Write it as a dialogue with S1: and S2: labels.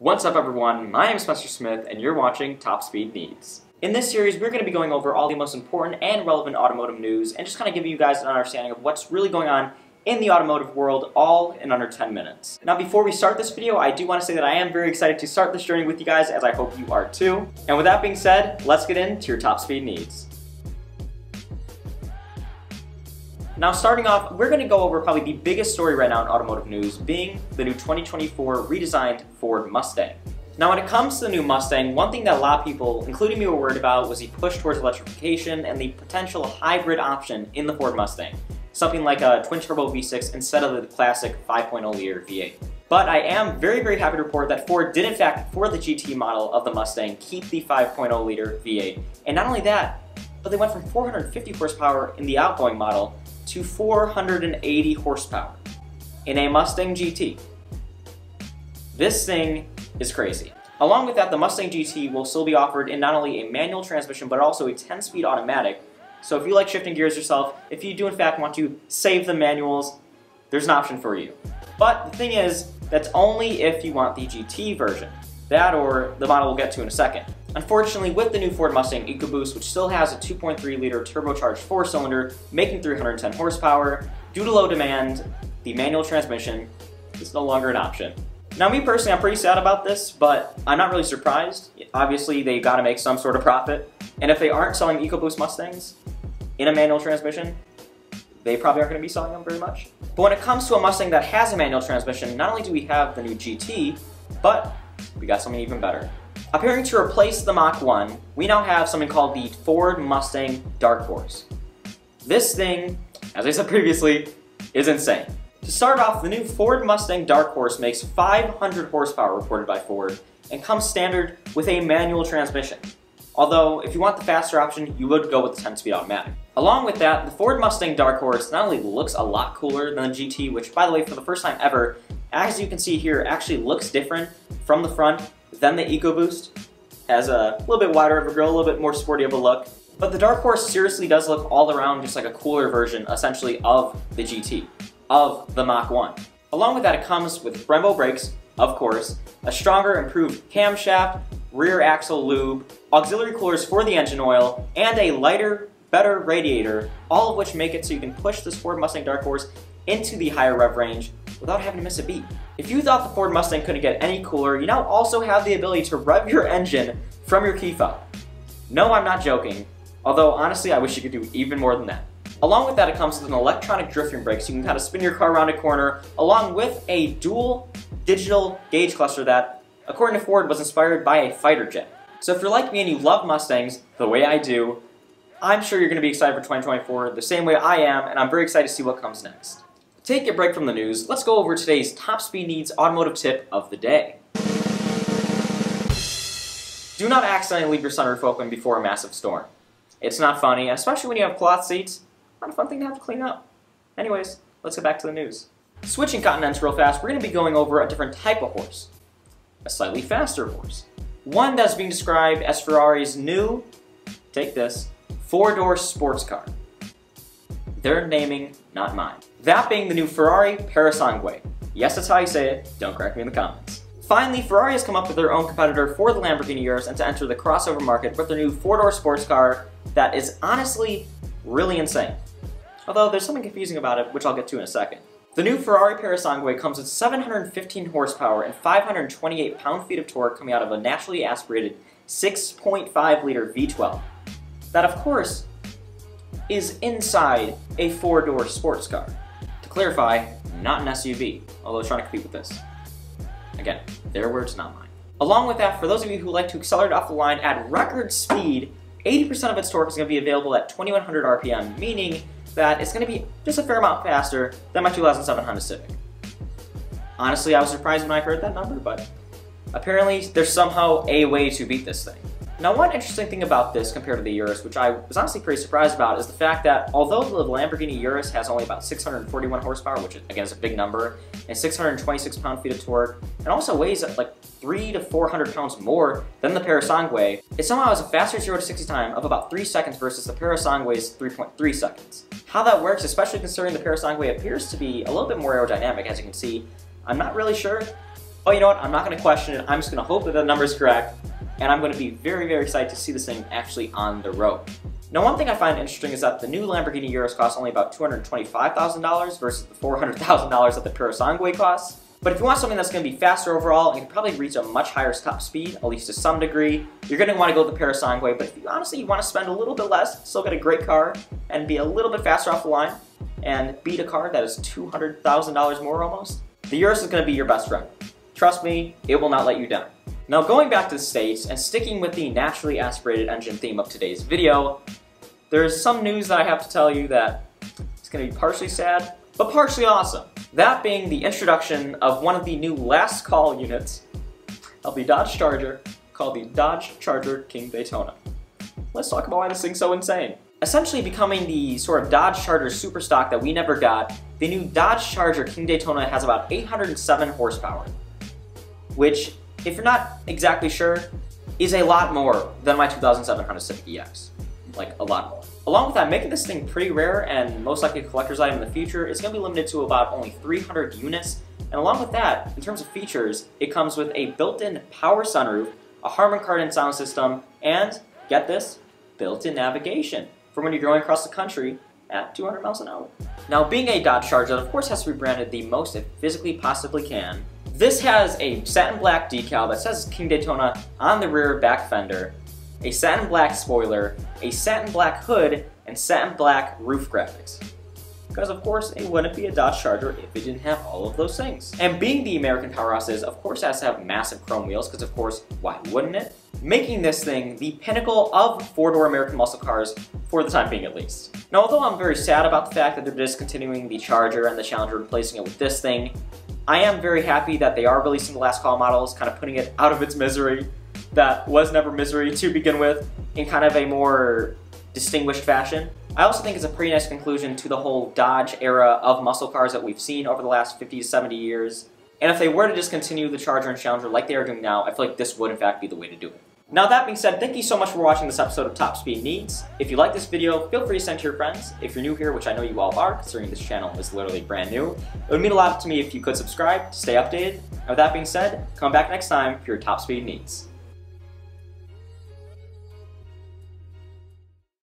S1: What's up everyone, my name is Spencer Smith and you're watching Top Speed Needs. In this series, we're going to be going over all the most important and relevant automotive news and just kind of giving you guys an understanding of what's really going on in the automotive world all in under 10 minutes. Now before we start this video, I do want to say that I am very excited to start this journey with you guys as I hope you are too. And with that being said, let's get into your Top Speed Needs. Now starting off, we're going to go over probably the biggest story right now in automotive news, being the new 2024 redesigned Ford Mustang. Now when it comes to the new Mustang, one thing that a lot of people, including me, were worried about was the push towards electrification and the potential hybrid option in the Ford Mustang. Something like a twin-turbo V6 instead of the classic 5.0 liter V8. But I am very, very happy to report that Ford did in fact, for the GT model of the Mustang, keep the 5.0 liter V8. And not only that, but they went from 450 horsepower in the outgoing model to 480 horsepower in a Mustang GT. This thing is crazy. Along with that, the Mustang GT will still be offered in not only a manual transmission, but also a 10-speed automatic. So if you like shifting gears yourself, if you do in fact want to save the manuals, there's an option for you. But the thing is, that's only if you want the GT version. That or the model we'll get to in a second. Unfortunately, with the new Ford Mustang EcoBoost, which still has a 2.3 liter turbocharged four cylinder, making 310 horsepower, due to low demand, the manual transmission is no longer an option. Now me personally, I'm pretty sad about this, but I'm not really surprised. Obviously, they gotta make some sort of profit, and if they aren't selling EcoBoost Mustangs in a manual transmission, they probably aren't gonna be selling them very much. But when it comes to a Mustang that has a manual transmission, not only do we have the new GT, but we got something even better. Appearing to replace the Mach 1, we now have something called the Ford Mustang Dark Horse. This thing, as I said previously, is insane. To start off, the new Ford Mustang Dark Horse makes 500 horsepower reported by Ford and comes standard with a manual transmission. Although, if you want the faster option, you would go with the 10-speed automatic. Along with that, the Ford Mustang Dark Horse not only looks a lot cooler than the GT, which by the way, for the first time ever, as you can see here, actually looks different from the front than the EcoBoost has a little bit wider of a grille, a little bit more sporty of a look. But the Dark Horse seriously does look all around just like a cooler version, essentially, of the GT, of the Mach 1. Along with that, it comes with Brembo brakes, of course, a stronger, improved camshaft, rear axle lube, auxiliary coolers for the engine oil, and a lighter, better radiator, all of which make it so you can push this Ford Mustang Dark Horse into the higher rev range without having to miss a beat. If you thought the Ford Mustang couldn't get any cooler, you now also have the ability to rev your engine from your key fob. No, I'm not joking, although honestly I wish you could do even more than that. Along with that, it comes with an electronic drifting brake, so you can kind of spin your car around a corner, along with a dual digital gauge cluster that, according to Ford, was inspired by a fighter jet. So if you're like me and you love Mustangs, the way I do, I'm sure you're going to be excited for 2024 the same way I am, and I'm very excited to see what comes next take a break from the news, let's go over today's top speed needs automotive tip of the day. Do not accidentally leave your sunroof open before a massive storm. It's not funny, especially when you have cloth seats. Not a fun thing to have to clean up. Anyways, let's get back to the news. Switching continents real fast, we're going to be going over a different type of horse. A slightly faster horse. One that's being described as Ferrari's new, take this, four-door sports car. Their naming, not mine. That being the new Ferrari Purosangue. Yes, that's how you say it. Don't correct me in the comments. Finally, Ferrari has come up with their own competitor for the Lamborghini Urus and to enter the crossover market with their new four-door sports car that is honestly really insane. Although there's something confusing about it, which I'll get to in a second. The new Ferrari Purosangue comes with 715 horsepower and 528 pound-feet of torque coming out of a naturally aspirated 6.5 liter V12. That, of course, is inside a four-door sports car. To clarify, not an SUV, although trying to compete with this. Again, their words, not mine. Along with that, for those of you who like to accelerate off the line at record speed, 80% of its torque is going to be available at 2100 RPM, meaning that it's going to be just a fair amount faster than my 2007 Honda Civic. Honestly, I was surprised when I heard that number, but apparently there's somehow a way to beat this thing. Now one interesting thing about this compared to the Urus, which I was honestly pretty surprised about, is the fact that although the Lamborghini Urus has only about 641 horsepower, which again is a big number, and 626 pound-feet of torque, and also weighs like 3 to 400 pounds more than the Purosangue, it somehow has a faster 0 to 60 time of about 3 seconds versus the Purosangue's 3.3 seconds. How that works, especially considering the Purosangue appears to be a little bit more aerodynamic, as you can see, I'm not really sure, But you know what? I'm not going to question it. I'm just going to hope that the number is correct, and I'm going to be very, very excited to see this thing actually on the road. Now, one thing I find interesting is that the new Lamborghini Urus costs only about $225,000 versus the $400,000 that the Purosangue costs. But if you want something that's going to be faster overall and can probably reach a much higher top speed, at least to some degree, you're going to want to go with the Purosangue. But if you honestly you want to spend a little bit less, still get a great car, and be a little bit faster off the line, and beat a car that is $200,000 more almost, the Urus is going to be your best friend. Trust me, it will not let you down. Now going back to the States and sticking with the naturally aspirated engine theme of today's video, there's some news that I have to tell you that it's going to be partially sad, but partially awesome. That being the introduction of one of the new last call units of the Dodge Charger called the Dodge Charger King Daytona. Let's talk about why this thing's so insane. Essentially becoming the sort of Dodge Charger super stock that we never got, the new Dodge Charger King Daytona has about 807 horsepower, which, if you're not exactly sure, is a lot more than my 2007 Honda Civic EX like a lot more. Along with that, making this thing pretty rare and most likely a collector's item in the future, it's going to be limited to about only 300 units. And along with that, in terms of features, it comes with a built-in power sunroof, a Harman Kardon sound system, and, get this, built-in navigation for when you're going across the country at 200 miles an hour. Now, being a Dodge Charger, of course has to be branded the most it physically possibly can. This has a satin black decal that says King Daytona on the rear back fender, a satin black spoiler, a satin black hood, and satin black roof graphics. Because of course, it wouldn't be a Dodge Charger if it didn't have all of those things. And being the American powerhouse is, of course it has to have massive chrome wheels, because of course, why wouldn't it? Making this thing the pinnacle of four-door American muscle cars, for the time being at least. Now although I'm very sad about the fact that they're discontinuing the Charger and the Challenger, replacing it with this thing, I am very happy that they are releasing the last call models, kind of putting it out of its misery that was never misery to begin with in kind of a more distinguished fashion. I also think it's a pretty nice conclusion to the whole Dodge era of muscle cars that we've seen over the last 50 to 70 years. And if they were to discontinue the Charger and Challenger like they are doing now, I feel like this would in fact be the way to do it. Now that being said, thank you so much for watching this episode of Top Speed Needs. If you like this video, feel free to send to your friends. If you're new here, which I know you all are, considering this channel is literally brand new, it would mean a lot to me if you could subscribe to stay updated. And with that being said, come back next time for your Top Speed Needs.